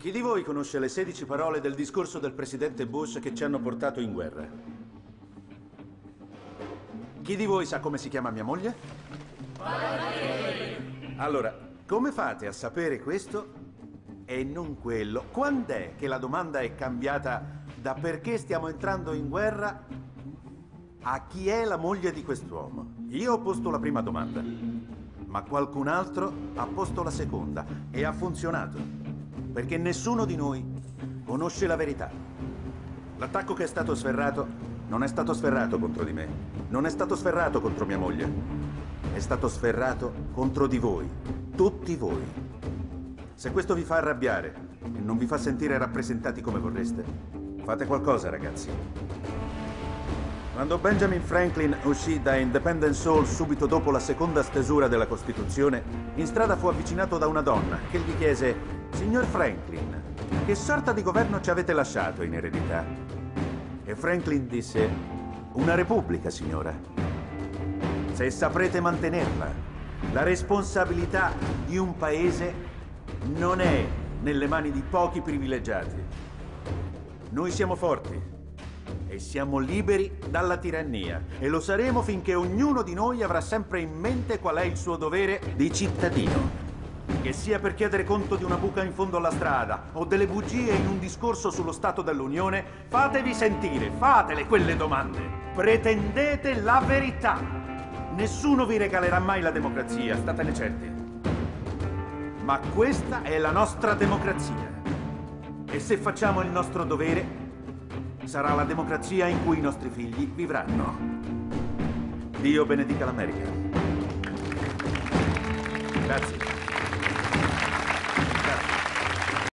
Chi di voi conosce le 16 parole del discorso del presidente Bush che ci hanno portato in guerra? Chi di voi sa come si chiama mia moglie? Allora, come fate a sapere questo e non quello? Quando è che la domanda è cambiata da perché stiamo entrando in guerra a chi è la moglie di quest'uomo? Io ho posto la prima domanda, ma qualcun altro ha posto la seconda e ha funzionato, perché nessuno di noi conosce la verità. L'attacco che è stato sferrato non è stato sferrato contro di me, non è stato sferrato contro mia moglie, è stato sferrato contro di voi, tutti voi. Se questo vi fa arrabbiare e non vi fa sentire rappresentati come vorreste, fate qualcosa ragazzi. Quando Benjamin Franklin uscì da Independence Hall subito dopo la seconda stesura della Costituzione, in strada fu avvicinato da una donna che gli chiese Signor Franklin, che sorta di governo ci avete lasciato in eredità? E Franklin disse Una repubblica, signora. Se saprete mantenerla, la responsabilità di un paese non è nelle mani di pochi privilegiati. Noi siamo forti, e siamo liberi dalla tirannia e lo saremo finché ognuno di noi avrà sempre in mente qual è il suo dovere di cittadino. Che sia per chiedere conto di una buca in fondo alla strada o delle bugie in un discorso sullo Stato dell'Unione, fatevi sentire, fatele quelle domande. Pretendete la verità. Nessuno vi regalerà mai la democrazia, statene certi. Ma questa è la nostra democrazia. E se facciamo il nostro dovere, sarà la democrazia in cui i nostri figli vivranno. Dio benedica l'America. Grazie.